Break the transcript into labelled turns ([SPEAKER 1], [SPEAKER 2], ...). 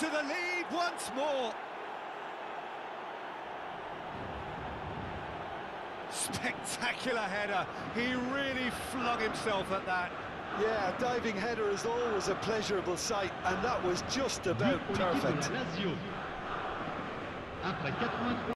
[SPEAKER 1] to the lead once more. Spectacular header. He really flung himself at that.
[SPEAKER 2] Yeah, diving header is always a pleasurable sight, and that was just about perfect.